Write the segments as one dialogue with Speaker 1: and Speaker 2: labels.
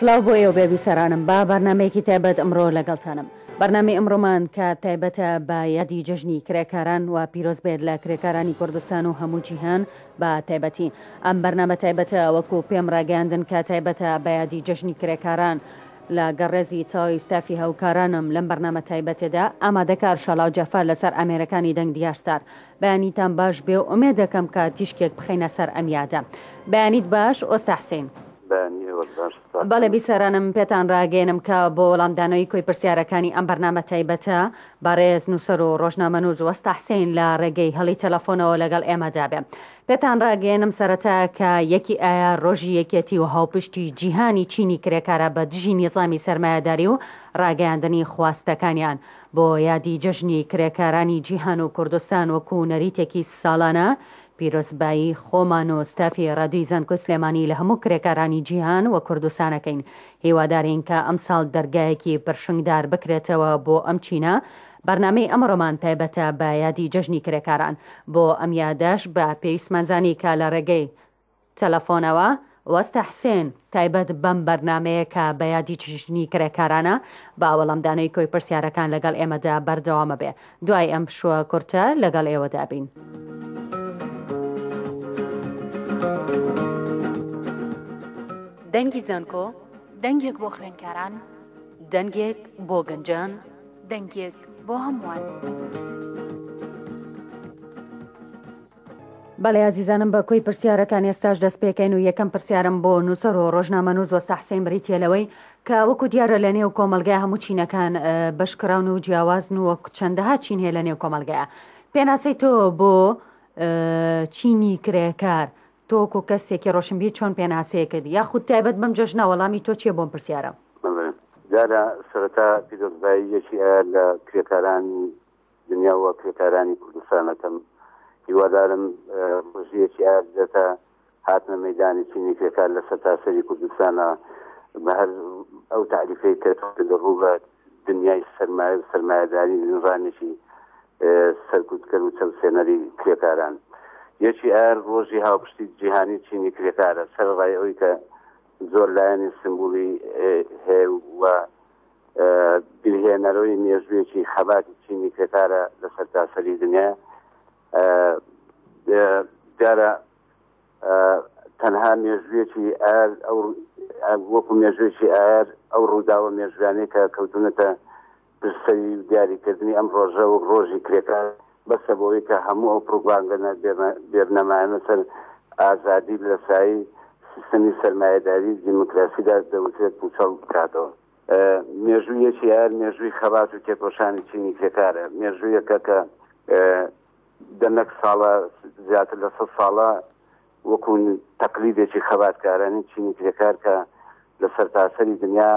Speaker 1: سلااو بۆ ئێوە بێبیسەرانم با بەرنمەیەکی تایبەت ئەمڕۆ لەگەڵتانم بەرنامی ئەمڕۆمان کە تایبەتە بە یادی جژنی کرێکاران و پیرۆز بێت لە کرێکارانی کوردستان و هەموو جیهان بە تایبەتی ئەم بەرنامە تایبەتە وەکو پێم ڕاگەاندن کە تایبەتە بە یادی جژنی کرێکاران لە گەڕێزی تاوی ستافی هەوکارانم لەم بەرنامە تایبەتێدا ئامادەکار شەڵاو جەفار لەسەر ئامێرەکانی دەنگ دیارستار بەیانیتان باش بێ و ئومێدەکەم کە تیشکێک بخەینە سەر ئەم یادە. بەیانیت باش ئۆستا حسین. بەڵێ بیسەرانم پێتان ڕاگەێنم کە بۆ وەڵامدانەوەی کۆی پرسیارەکانی ئەم بەرنامە تایبەتە بەڕێز نووسەر و ڕۆژنامەنووز وەستا حسین لە ڕێگەی هەڵی تەلەفۆنەوە لەگەڵ ئێمەدابێ پێتان ڕاگەێنم سەرەتا کە یەکی ئایا ڕۆژی یەکێتی و هاوپشتی جیهانی چینی کرێکارە بە دژی نیزامی سەرمایەداری و ڕاگەیاندنی خواستەکانیان بۆ یادی جەژنی کرێکارانی جیهان و کوردستان وەکو نەریتێکی ساڵانە، پیرۆزبایی خۆمان و ستافی رادیۆی زانکۆی سلێمانی لە هەموو کرێکارانی جیهان و کوردستان ئەکەین. هیوادارین کە ئەمساڵ دەرگایەکی پرشنگدار بکرێتەوە بۆ ئەم چینە. بەرنامەی ئەمڕۆمان تایبەتە بە یادی جەژنی کرێکاران. بۆ ئەم یادەش بە پێویستمان زانی کە لە رێگەی تەلەفۆنەوە، وەستا حسێن، تایبەت بەم بەرنامەیە کە بە یادی چشتنی کرێکارانە، با وەڵامدانەوەی کۆی پرسیارەکان لەگەڵ ئێمەدا بەردەوامە بێ. دوای ئەم پشووە کورتە لەگەڵ ئێوەدا بین. دەنگی زانکۆ،
Speaker 2: دەنگێک بۆ خوێندکاران،
Speaker 1: دەنگێک بۆ گەنجان،
Speaker 2: دەنگێک بۆ هەمووان.
Speaker 1: بەڵێ ئازیزانم بە کۆی پرسیارەکان ئێستاش دەست پێکەین و یەکەم پرسیارم بۆ نووسەر و ڕۆژنامەنووس وەستا حسین بریتیە لەوەی کە وەکو دیارە لە نێو کۆمەلگای هەموو چینەکان بەشکراون و جیاوازن و چەندەها چین هەیە لە نێو کۆمەلگایە پێناسەی تۆ بۆ چینی کرێکار تۆکو کەسێکی ڕۆشنبی چۆن پێناسەیە کرد یاخود تایبەت بەم جەژنە وەڵامی تۆ چیە بۆم پرسیارم
Speaker 3: جارە سەرەتا پیرۆزبایی یەکی لە کرێکارانی دنیا و کرێکارانی کوردستان ئەکەم هیوادارم ڕژیەکی ئاردەتە هاتنە مەدانی چینی کرێکار لە سەرتاسەری کوردستانە بە هەر ئەو تعریفەی کە ڕوو بە دنیای سەرمایە و سەرمایهداری نوڕانێکی سەرکوتکەر و چەسێنەری کرێکاران یەکی ئار ڕۆژی هاوپشتی جیهانی چینی کرێکارە سەرڕای ئەوی کە زۆر لایەنی سمبولی هەیە و بیرهێنەرەوەی مێژوویەکی خەباتی چینی کرێکارە لە سەرتاسەری دنیا جارە تەنها مێژوویەکی ئار ئەو وەکو مێژوێکی ئار ئەو ڕووداوە مێژوانەیە کە کەوتونەتە پرسەری دیاریکردنی ئەم ڕۆژە و ڕۆژی کرێکار بەسە بۆی کە هەموو ئەو پروگانگەنە بێبنەمایانە سەر ئازادی لەسایی سیستمی سەرمایهداری دیموکراسیدا دەوترێت پوچەڵ بکاتەوە مێژوو یەکی هەر مێژووی خەبات و تێکۆشانی چینی کرێکارە مێژوویەکە کە دەنەک ساڵە زیاتر لە سە ساڵە وەکو تەقلیدێکی خەباتکارانی چینی کرێکار کە لە سەرتاسەری دنیا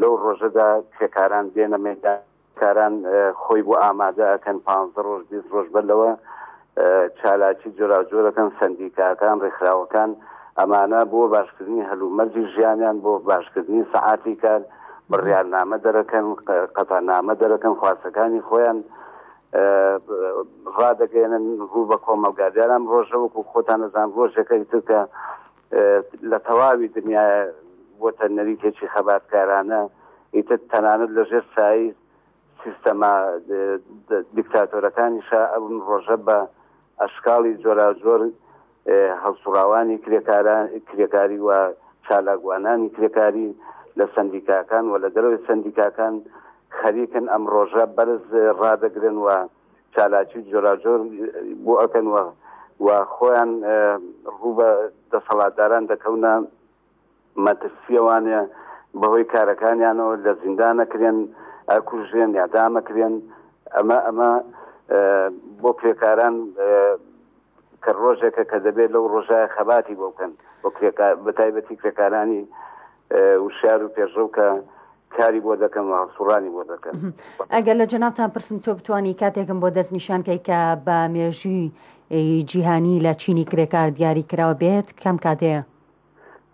Speaker 3: لەو ڕۆژەدا کرێکاران دێنە مەدان کاران خۆی بۆ ئامادە ئەکەن پ ڕۆژ بیست ڕۆژ بەر لەوە چالاکی جۆراجۆرەکەن سندیکاکان ڕێکخراوەکان ئەمانە بۆ باشکردنی هەلومەرجی ژیانیان بۆ باشکردنی سەعاتی کار بڕیارنامە دەرەکەن قەتانامە دەرەکەن خواستەکانی خۆیان ڕادەگەێنن ڕوو بە کۆمەلگاداران ڕۆژەوەکو خۆتان نەزان ڕۆژەکەی ترکە لە تەواوی دنیا بۆتە نەریتێکی خەباتکارانە ئیتر تەنانەت لە ژێر سایی سیستەما دیکتاتۆرەکانیشە ئەم ڕۆژە بە ئەشکاڵی جۆراجۆر هەڵسوڕاوانی کرێکاران کرێکاری و چالاکوانانی کرێکاری لە سندیکاکان و لە دەرەوەی سندیکاکان خەریکن ئەم ڕۆژە بەرز ڕدەگرن و چالاکی و جۆراجۆر بۆ ئەکەن و و خۆیان ڕوو بە دەسەڵاتداران دەکەونە مەترسیەوانە بەهۆی کارەکانیانەوە لە زیندانەکرێن ئەکوژێن یادامەکرێن ئەمە ئەمە بۆ کرێکاران کە ڕۆژێکە کە دەبێت لەو ڕۆژە خەباتی بۆ بکەن بە تایبەتی کرێکارانی وشار و پێشڕەو کە کاری بۆ دەکەم و هەڵسوڕانی بۆ دەکەن
Speaker 1: ئەگەر لە جنابتان پرسم تۆ بتانی کاتێکم بۆ دەست نیشانکەی کە بە مێژووی جیهانی لە چینی کرێکار دیاری کراوە بێت کەم کاتەیە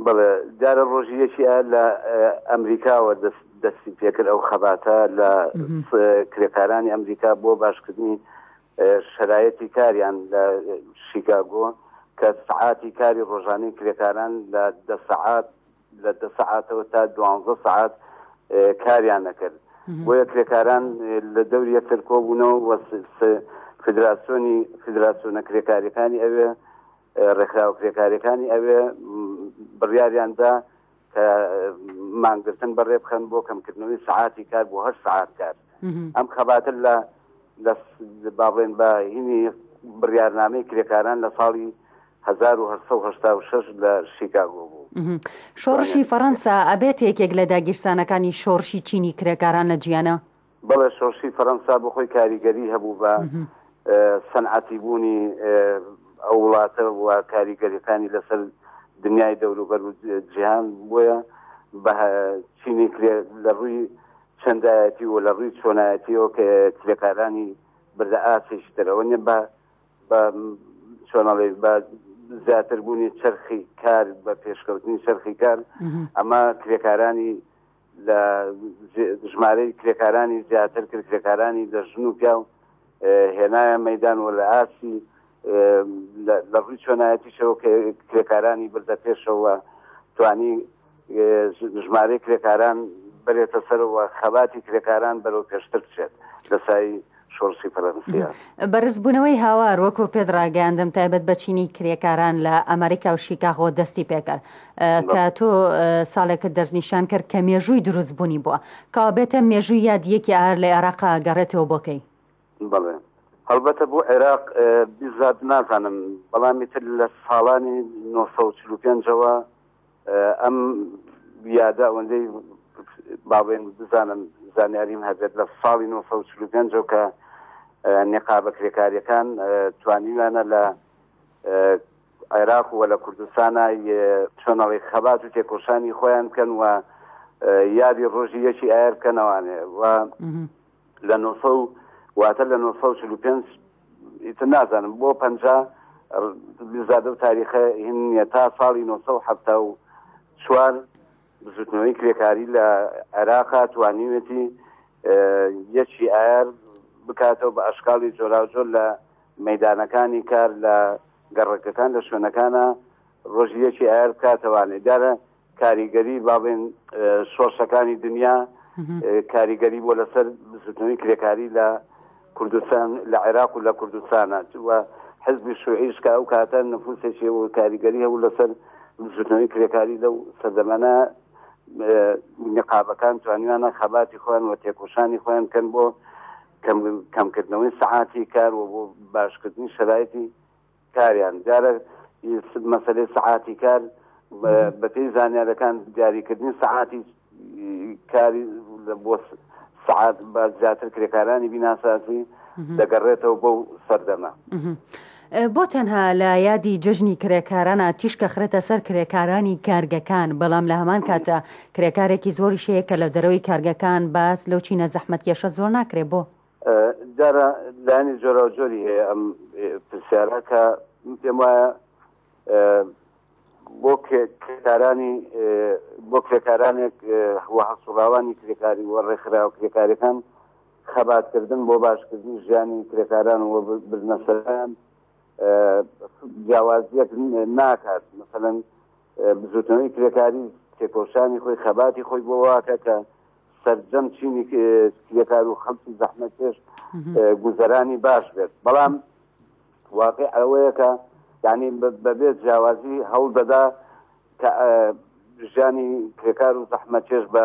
Speaker 3: بڵێ جارە ڕۆژی یەکی لە ئەمریکاوە دەست دەستی پێکرد ئەو خەباتە لە کرێکارانی ئەمریکا بۆ باشکردنی شەرایەتی کاریان لە شیکاگۆ کە سەعاتی کاری ڕۆژانەی کرێکاران لە دە سەعات لە دە سەعاتەوە تا دوانزە سەعات کاریان نەکرد بۆیە کرێکاران لە دەوری یەکتر کۆبوونەوە فدراسیۆنی فدراسیۆنە کرێکاریەکانی ئەوێ ڕێکخراوە کرێکارەکانی ئەوێ بڕیاریاندا کە مانگرتن بەڕێ بخەن بۆ کەمکردنەوەی سعاتی کار بۆ هەر سعات کار ئەم خەباتە لە با بڵێن بە هینی بڕارنامەی کرێکاران لە ساڵی 1970 لە شیکاگۆ بوو
Speaker 1: شۆڕشی فەڕەنسا ئەبێت یەکێک لە داگیرسانەکانی شۆڕشی چینی کرێکاران لە جیانە
Speaker 3: بەڵێ شۆرشی فەرەنسا بۆ خۆی کاریگەری هەبوو بە سەنعاتی بوونی ئەو وڵاتە و کاریگەریەکانی لەسەر دنیای دەوروبەر و جیهان بۆیە بە چینی لە ڕووی چەندایەتی و لە ڕووی چۆنایەتیەوە کە کرێکارانی بردە ئاسیش دەرەوە نیە بە بە چۆنەڵێ بە زیاتر بوونی چرخی کار بە پێشکەوتنی چرخی کار ئەمە کرێکارانی لە ژمارەی کرێکارانی زیاتر کرد کرێکارانی لە ژن و پیاو هێنایە مەدان و لە ئاسی لە ڕووی چۆنایەتیشەوە کرێکارانی بردە پێشەوە توانی ژمارەی کرێکاران بەرێتە سەرەوە خەباتی کرێکاران بەرەو پێشتر بچێت لەسایی شۆرسی فەرەنسیە
Speaker 1: بەرزبوونەوەی هاوار وەکو پێت ڕاگەاندم تایبەت بە چینی کرێکاران لە ئەمریکا و شیکاغۆ دەستی پێکرد کە تۆ ساڵێکە دەستنیشان کرد کە مێژووی دروست بوونی بووە کاوابێتە مێژووی یاد یەکی ئار لە عێراقا گەڕێتەوە بۆکەی
Speaker 3: بڵێ هەڵبەتە بۆ عێراق بزات نازانم بەڵامی تر لە ساڵانی 1940ەوە ئەم یادە ئەوەندەی باڵێن بزانم زانیاریم هەبێت لە ساڵی 1940 کە نقابە کرێکاریەکان توانیویانە لە عێراق و لە کوردستانە چۆنەڵی خەبات و تێکۆشانی خۆیان بکەن و یادی ڕۆژی یەکی ئایر بکەنەوانێ و لە نۆ سەد واتە لە نۆ سەد و چل و پێنج ئیتر نازانم بۆ پەنجا ڕ- زیادە و تاریخە هین نییە تا ساڵی نۆ سەد و حەفتا و چوار بزوتنەوەی کرێکاری لە عێراقا توانیوێتی اه، یەکی ئایار بکاتەوە بە ئەشکاڵی جۆراوجۆر لە مەدانەکانی کار لە گەڕەکەکان لە شوێنەکانە ڕۆژی یەکی ئایار بکاتەوانێ دیارە کاریگەری باڵێن شۆرشەکانی دنیا کاریگەری بۆ لەسەر بزتنەوەی کرێکاری لە کوردستان لە عێراق و لە کوردستانە و حزبی شوعیش کە ئەو کاتە نفوسێکی و کاریگەری هەوو لەسەر بزتنەوەی کرێکاری لەو سەردەمانە نقابەکان توانیانە خەباتی خۆیان و تێکۆشانی خۆیان کەن بۆ کەمکردنەوەی سەعاتی کار و بۆ باشکردنی شرایەتی کاریان جارە مەسلەی سەعاتی کار بەپی زانیارەکان دیاریکردنی سەعاتی کاری لە بۆ سعات بە زیاتر کرێکارانی بیناسازی دەگەڕێتەوە بەو سەردەمە.
Speaker 1: بۆ تەنها لە یادی جژنی کرێکارانە تیشکە خرێتە سەر کرێکارانی کارگەکان بەڵام لە هەمان کاتە کرێکارێکی زۆری شەیە کە لە دەرەوەی کارگەکان باس لەو چینە زەحمەت کێشە زۆر ناکرێ بۆ
Speaker 3: جارە لایانی جۆراوجۆری هەیە ئەم پرسیارە کە پێم وایە بۆ کرێکارانی بۆ کرێکارانێک و هەسوڕاوانی کرێکاری و ڕێکخراو کرێکارەکان خەباتکردن بۆ باشکردنی ژیانی کرێکاران و بزنەسەران جیاوازیەک ناکات مثلەن بزوتنەوەی کرێکاری تێکۆشانی خۆی خەباتی خۆی بۆ واکە کە سەرجەم چینی کرێکار و خەڵکی زەحمەتێش گوزەرانی باش بێت بەڵام واقع ئەوەیەکە یعنی بەبێت جیاوازی هەوڵ دەدا کە ژیانی کرێکار و زەحمەتێش بە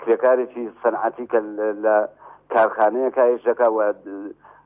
Speaker 3: کرێکارێکی سەنعاتی کە لە کارخانەیەکایشەکە و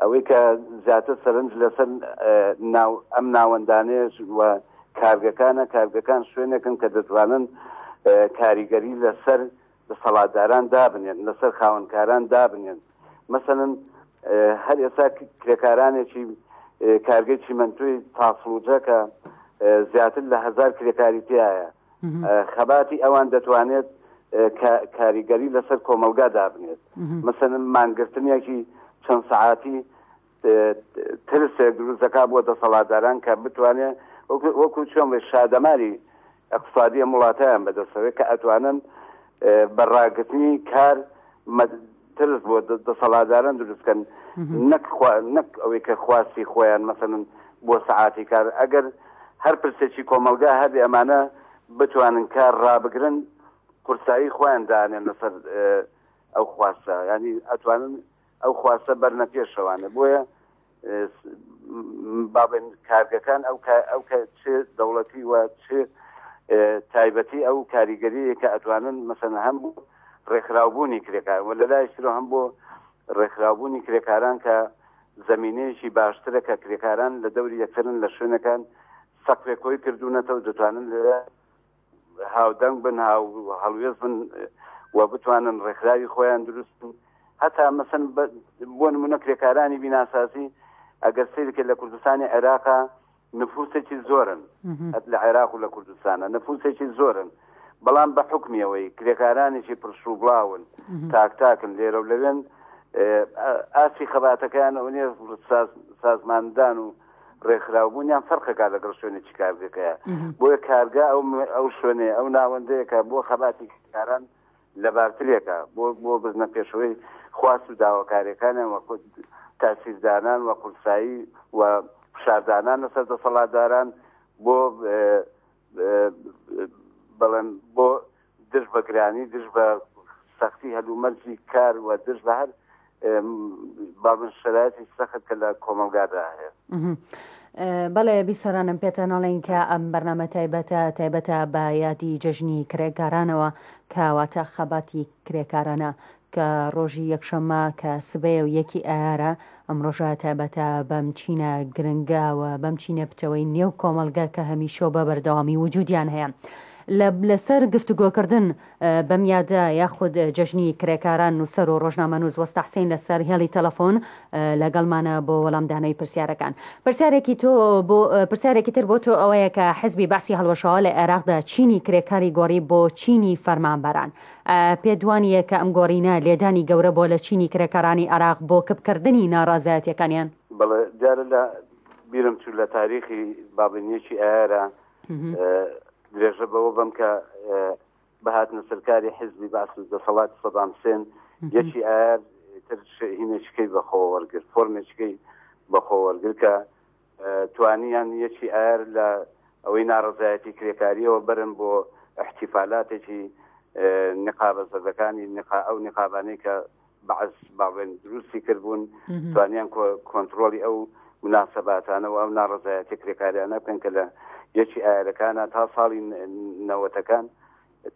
Speaker 3: ئەوەی کە زیاتر سەرنج لەسەر ناو ئەم ناوەندانێش و کارگەکانە کارگەکان شوێنێکن کە دەتوانن کاریگەری لەسەر دەسەڵاتداران دابنێن لەسەر خاونکاران دابنێن مەسەن هەر ئێستا کرێکارانێکی کارگەی چیمەنتوی تاسڵوجەکە زیاتر لە هزار کرێکاری تایە خەباتی ئەوان دەتوانێت کاریگەری لەسەر کۆمەلگا دابنێت مەسەن مانگرتنیەکی چەند سعاتی ترسێک دروستەکە بۆ دەسەڵاتداران کە بتوانێت وەکو چۆن بە شادەماری اقتصادی وڵاتیان بەدەستەوەی کە ئەتوانن بە ڕاگرتنی کار ترس بۆ دەسەڵاتداران دروست بکەن نەک نەک ئەوەی کە خواستی خۆیان مەسەن بۆ سەعاتی کار ئەگەر هەر پرسێکی کۆمەلگا هەبێ ئەمانە بتوانن کار ڕابگرن قورسایی خۆیان دانێن لەسەر ئەو خواستە ینی ئەتوانن ئەو خواستە بەرنە پێشەوانە بۆیە بابن کارگەکان ئەو ئەو کە چ دەوڵەتی و چ تایبەتی ئەو کاریگەریە کە ئەتوانن مەسەن هەم بوو ڕێکخراوبوونی کرێکار و لەلای شرۆ هەم بۆ ڕێکخراوبوونی کرێکاران کە زمینەیەکی باشترە کە کرێکاران لە دەوری یەکترن لە شوێنەکان سەقفێکۆی کردوونەتەوە دەتوانن لە هاودەنگ بن هاو هەڵوێست بن و بتوانن ڕێکخراوی خۆیان دروست بن هەتا مەسن بۆ نمونە کرێکارانی بیناسازی ئەگەر سیرکە لە کوردستانی عێراقا نفوسێکی زۆرن ئەت لە عێراق و لە کوردستانە نفوسێکی زۆرن بەڵام بە حکمیەوەی کرێکارانێکی پرسوبڵاون تاکتاکن لێرە و لەوێن ئاسی خەباتەکەیان ئەونێ سازماندان و ڕێکخراوبوونیان فەرقەکە لەگەڵ شوێنێکی کارگەکەیە بۆیە کارگە ئەو ئەو شوێنێ ئەو ناوەندەیەەکە بۆ خەباتی کاران لە بارترێکە بۆ بۆ بزنە پێشەوەی خواست و داواکارەکانیان وە تاسیردانان و قورسایی و فشاردانان لەسەر دەسەڵاتداران بۆ بەڵێن بۆ دژ بە گرانی، دژ بە سەختی هەلومەرجی کار و دژ بە هەر بابن شرایەتی سەخت کە لە کۆمەلگادا هەیە.
Speaker 1: بەڵێ بیسەرانم پێتانەڵێن کە ئەم بەرنامە تایبەتە تایبەتە بە یادی جەژنی کرێکارانەوە کاواتە خەباتی کرێکارانە کە ڕۆژی یەکشەممە کە سبەیە و یەکی ئایارە، ئەم ڕۆژە تایبەتە بەم چینە گرنگە و بەم چینە بچەوەی نێو کۆمەڵگە کە هەمیشە و بە بەردەوامی وجودیان هەیە. لە لەسەر گفتوگۆکردن بەم یادە یاخود جەژنی کرێکاران نووسەر و ڕۆژنامەنووس وەستا حسین لەسەر هێڵی تەلەفۆن لەگەڵمانە بۆ وەڵامدانەوەی پرسیارەکان پرسیارێکی تۆ بۆ پرسیارێکی تر بۆ تۆ ئەوەیە کە حزبی بەعسی هەڵوەشەوە لە عێراقدا چینی کرێکاری گۆڕی بۆ چینی فەرمانبەران پێت وانییە کە ئەم گۆڕینە لێدانی گەورە بۆ لە چینی کرێکارانی عێراق بۆ کپکردنی ناڕازایەتیەکانیان؟
Speaker 3: بەڵێ دیارە لە بیرم چوو لە تاریخی بابنیەکی ئایارە درێژە بەوە بم کە بەهات نەسەرکاری حزبی باس دەسەڵات سەدام سێن یەکی ئایار تر هینێچکەی بەخۆوەرگر فۆرمێچکەی بەخۆوەرگر کە توانیان یەکی ئایار لە ئەوەی ناڕزایەتی کرێکاریەوە بەرن بۆ احتیفالاتێکی نقابە زەردەکانی نقا ئەو نقابانەی کە بەعس باڵێن دروستی کردبوون توانیان کۆنتترۆلی ئەو مناسباتانە و ئەم ناڕزایەتی کرێکاریانە بکەن کە لە یەکی ئایرەکانە تا ساڵی نەوەتەکان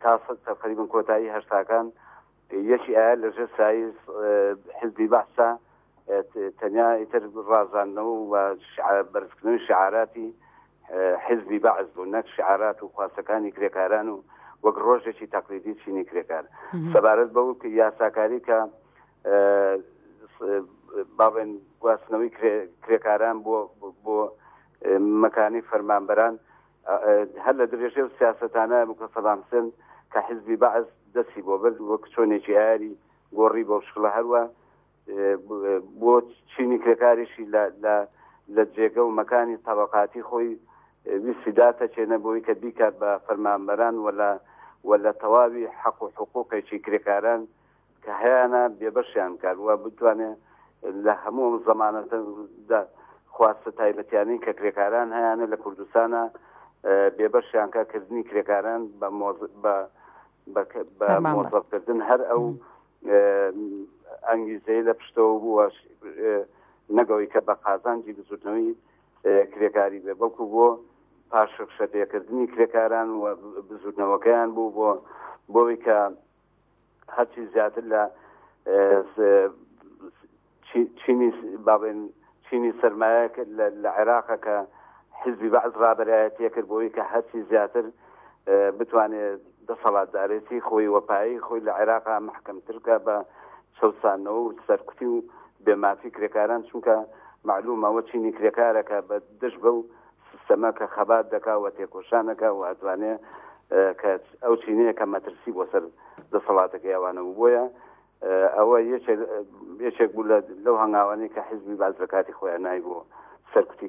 Speaker 3: تا سەد تەقریبن کۆتایی هەشتاکان یەکی ئایا لە ژێر سایز حزبی بەعسە تەنیا ئیتر ڕازاندنەوە و بەرزکردنەوەی شعاراتی حزبی بەعز بوو نەک شعارات و خواستەکانی کرێکاران و وەک ڕۆژێکی تەقلیدی چینی کرێکار سەبارەت بەو کە یاساکاری کە باڵێن گواستنەوەی کرێکاران بۆ بۆ مەکانی فەرمانبەران هەر لە درێژەی و سیاستانە بکە سەدامسن کە حزبی بەعس دەسی بۆ برد وە کچۆنێکی ئاری گۆڕی بۆ شکڵە هەروە بۆ چینی کرێکاریشی لە جێگە و مەکانی تەبقاتی خۆی ویستی داتە چێنە بۆی کە بیکات بە فەرمانبەران وە لە وە لە تەواوی حەق و حقوقێکی کرێکاران کە هەیانە بێبەشیان کار وە بتوانێ لە هەموو ئەم زمانەتە خواستە تایبەتیانی کە کرێکاران هەیانە لە کوردستانە بێبەشیان کە کردنی کرێکاران بە بە مۆزەفکردن هەر ئەو ئەنگیزەی لە پشتەوە بووە نەگەوەی کە بە قازانجی بزوتنەوەی کرێکاری بێ بەڵکو بۆ پاشەکشە پێکردنی کرێکاران و بزوتنەوەکەیان بوو بۆ بۆی کە هەرچی زیاتر لە چینی باڵێن چینی سرمایە لە عێراقە کە حزبی بەعز ڕابەرایەتە کرد بۆی کە هەرچی زیاتر بتوانێت دەسەڵاتدارێتی خۆی وەپایی خۆی لە عێراقا محکەمترکە بە چەسانەوە و سەرکوتی و بێمافی کرێکاران چونکە معلومەوە چینی کرێکارەکە بە دژ بە و سیستەمە کە خەبات دەکا و تێکۆشانەکە و ئەتوانێ کە ئەو چینەیە کە مەترسی بۆ سەر دەسەڵاتەکە یاوانە و بۆیە ئەوە یەکێک بوو لەو هەنگاوانەی کە حزبی باز لە کاتی خۆیان نایبوو سەرکوتی